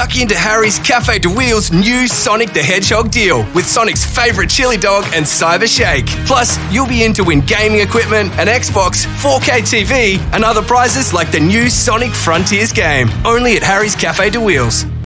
tuck into Harry's Cafe de Wheels new Sonic the Hedgehog deal with Sonic's favourite chili dog and Cyber Shake. Plus, you'll be in to win gaming equipment, an Xbox, 4K TV, and other prizes like the new Sonic Frontiers game. Only at Harry's Cafe de Wheels.